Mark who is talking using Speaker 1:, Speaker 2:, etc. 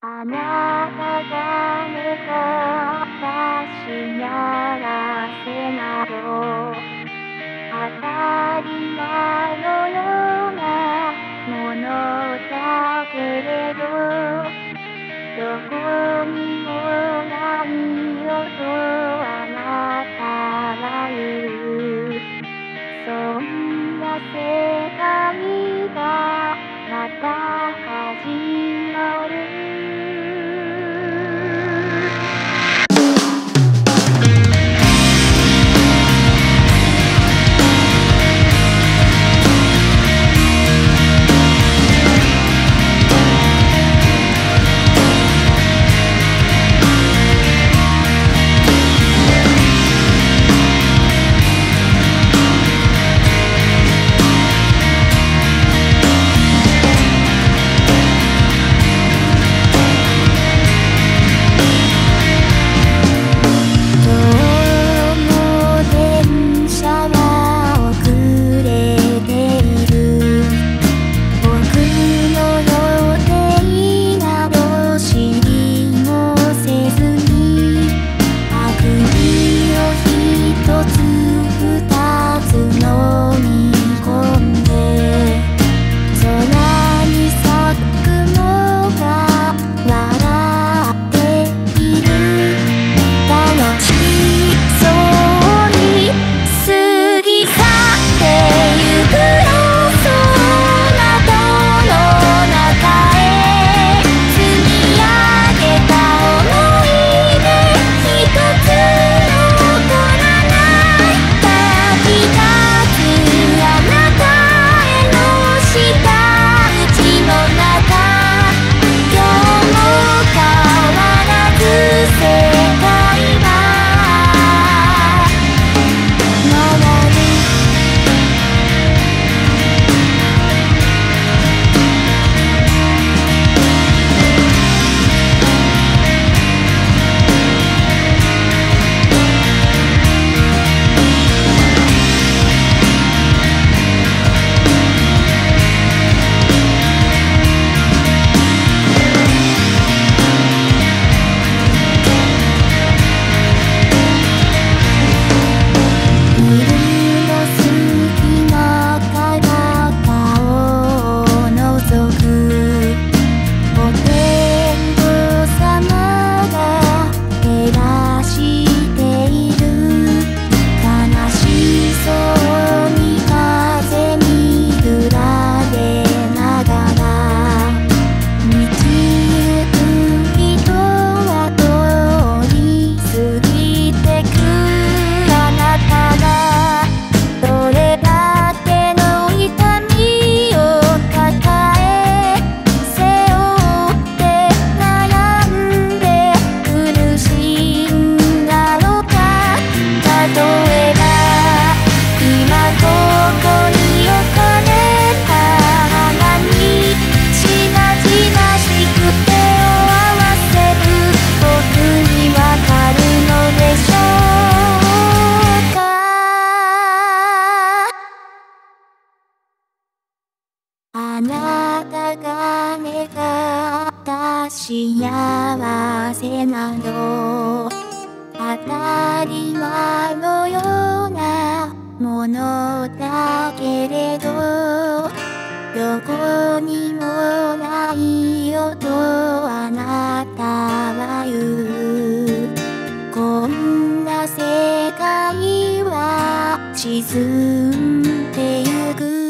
Speaker 1: あなたが願ったらせなど当たり前のようなものだけれど。どこに幸せなど当たり前のようなものだけれどどこにもないよとあなたは言う。こんな世界は沈んでゆく。